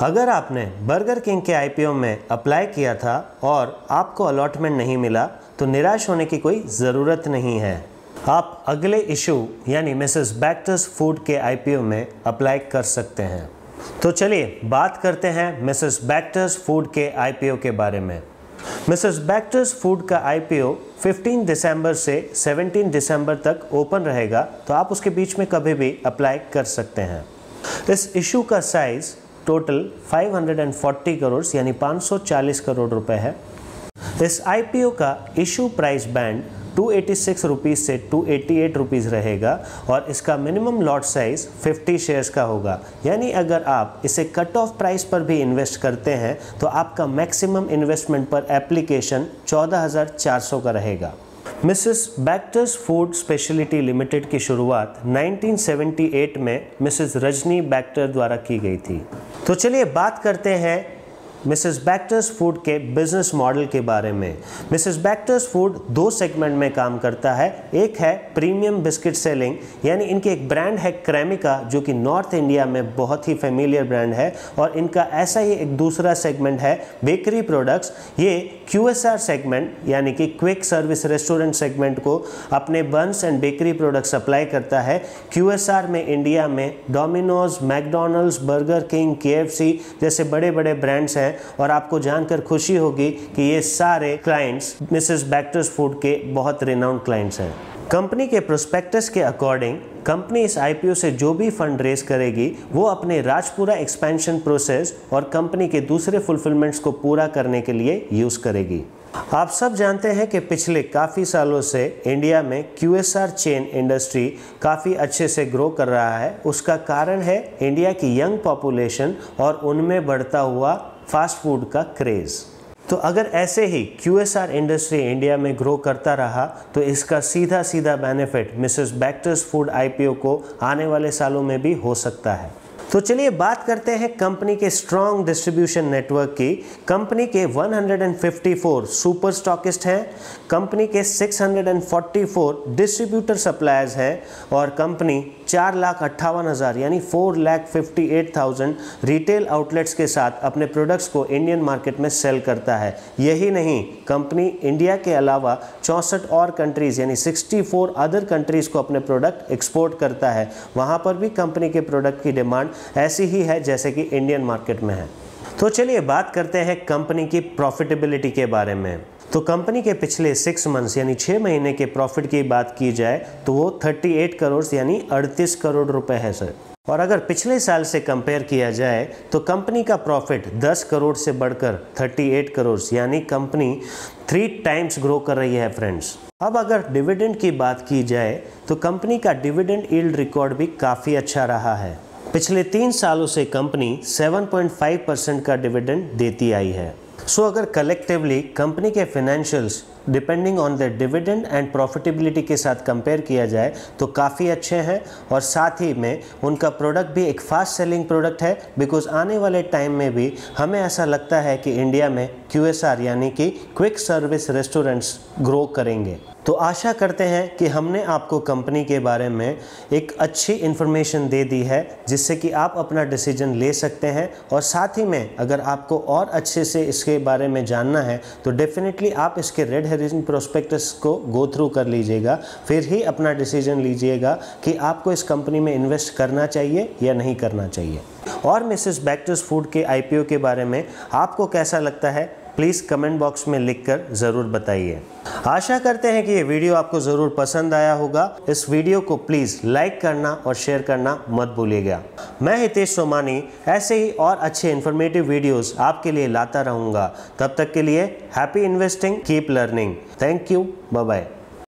अगर आपने Burger King के आईपीओ में अप्लाई किया था और आपको अलॉटमेंट नहीं मिला तो निराश होने की कोई ज़रूरत नहीं है। आप अगले इशू, यानी मिसेस बैक्टर्स फ़ूड के आईपीओ में अप्लाई कर सकते हैं। तो चलिए बात करते हैं मिसेस बैक्टर्स फ़ूड के आईपीओ के बारे में। मिसेस बैक्टर्स फ़ूड का आईपीओ 15 दिसंबर से 17 दिसंबर तक ओपन रहेगा तो आप उसके बीच में कभी भी अप्लाई कर सकते हैं। इस इशू का साइज़ टोटल 540 करोड़ यानी 540 करोड़ रुपए है। इस आईपीओ का issue price band two eighty six rupees से टू एटी एट रुपीज़ रहेगा और इसका मिनिमम लॉट साइज़ 50 शेयर्स का होगा। यानी अगर आप इसे कट ऑफ़ प्राइस पर भी इन्वेस्ट करते हैं तो आपका मैक्सिमम इन्वेस्टमेंट पर एप्लीकेशन 14,400 का रहेगा। Mrs Bector's food speciality limited की शुरुआत 1978 में मिसेस रजनी बैक्टर द्वारा की गई थी। तो चलिए बात करते हैं मिसेस बैक्टर्स फ़ूड के बिज़नेस मॉडल के बारे में। मिसेस बैक्टर्स फ़ूड दो सेगमेंट में काम करता है। एक है प्रीमियम बिस्किट सेलिंग, यानी इनकी एक ब्रांड है क्रेमिका, जो कि नॉर्थ इंडिया में बहुत ही फेमिलियर ब्रांड है, और इनका ऐसा ही एक दूसरा सेगमेंट है बेकरी प्रोडक्ट्स। ये क्यूएसआर सेगमेंट, यानी कि क्विक सर्विस रेस्टोरेंट सेगमेंट को अपने buns and bakery product supply करता है। क्यूएसआर में इंडिया में डोमिनोज, मैकडोनल्ड्स, बर्गर किंग के जैसे बड़े बड़े ब्रांड्स हैं और आपको जानकर खुशी होगी कि ये सारे क्लाइंट्स मिसेस बैक्टर्स फ़ूड के बहुत रिनाउंड क्लाइंट्स हैं। कंपनी के प्रोस्पेक्टस के अकॉर्डिंग कंपनी इस आईपीओ से जो भी फंड रेज करेगी, वो अपने राजपुरा एक्सपेंशन प्रोसेस और कंपनी के दूसरे फुलफिलमेंट्स को पूरा करने के लिए यूज़ करेगी। आप सब जानते हैं कि पिछले काफ़ी सालों से इंडिया में क्यूएसआर चेन इंडस्ट्री काफ़ी अच्छे से ग्रो कर रहा है। उसका कारण है इंडिया की यंग पॉपुलेशन और उनमें बढ़ता हुआ फास्ट फ़ूड का क्रेज़। तो अगर ऐसे ही क्यूएसआर इंडस्ट्री इंडिया में ग्रो करता रहा तो इसका सीधा सीधा benefit Mrs Bector's food IPO को आने वाले सालों में भी हो सकता है। तो चलिए बात करते हैं कंपनी के स्ट्रॉन्ग डिस्ट्रीब्यूशन नेटवर्क की। कंपनी के 154 सुपर स्टॉकिस्ट हैं, कंपनी के 644 डिस्ट्रीब्यूटर सप्लायर्स हैं, और कंपनी चार लाख अट्ठावन हज़ार यानी four lakh fifty eight thousand retail outlets के साथ अपने प्रोडक्ट्स को इंडियन मार्केट में सेल करता है। यही नहीं, कंपनी इंडिया के अलावा चौंसठ और कंट्रीज़ यानी 64 अदर कंट्रीज़ को अपने प्रोडक्ट एक्सपोर्ट करता है। वहाँ पर भी कंपनी के प्रोडक्ट की डिमांड ऐसी ही है जैसे कि इंडियन मार्केट में है। तो चलिए बात करते हैं कंपनी की प्रॉफिटेबिलिटी के बारे में। तो कंपनी के पिछले सिक्स मंथ्स यानी छः महीने के प्रॉफिट की बात की जाए तो वो 38 करोड़ यानी 38 करोड़ रुपए है सर और अगर पिछले साल से कंपेयर किया जाए तो कंपनी का प्रॉफिट 10 करोड़ से बढ़कर 38 करोड़ यानी कंपनी थ्री टाइम्स ग्रो कर रही है फ्रेंड्स अब अगर डिविडेंड की बात की जाए तो कंपनी का डिविडेंड ईल्ड रिकॉर्ड भी काफ़ी अच्छा रहा है। पिछले तीन सालों से कंपनी 7.5 परसेंट का डिविडेंड देती आई है। सो अगर कलेक्टिवली कंपनी के financials depending on the dividend and profitability के साथ कंपेयर किया जाए तो काफ़ी अच्छे हैं और साथ ही में उनका प्रोडक्ट भी एक फास्ट सेलिंग प्रोडक्ट है बिकॉज़ आने वाले टाइम में भी हमें ऐसा लगता है कि इंडिया में क्यू यानी कि क्विक सर्विस रेस्टोरेंट्स ग्रो करेंगे। तो आशा करते हैं कि हमने आपको कंपनी के बारे में एक अच्छी इन्फॉर्मेशन दे दी है, जिससे कि आप अपना डिसीज़न ले सकते हैं। और साथ ही में अगर आपको और अच्छे से इसके बारे में जानना है तो डेफिनेटली आप इसके रेड हेरिजन प्रोस्पेक्टस को गो थ्रू कर लीजिएगा, फिर ही अपना डिसीज़न लीजिएगा कि आपको इस कंपनी में इन्वेस्ट करना चाहिए या नहीं करना चाहिए। और मिसेस बैक्टर्स फ़ूड के आईपीओ के बारे में आपको कैसा लगता है? प्लीज़ कमेंट बॉक्स में लिखकर ज़रूर बताइए। आशा करते हैं कि ये वीडियो आपको ज़रूर पसंद आया होगा। इस वीडियो को प्लीज़ लाइक करना और शेयर करना मत भूलिएगा। मैं हितेश सोमानी, ऐसे ही और अच्छे इन्फॉर्मेटिव वीडियोस आपके लिए लाता रहूँगा। तब तक के लिए happy investing keep learning thank you bye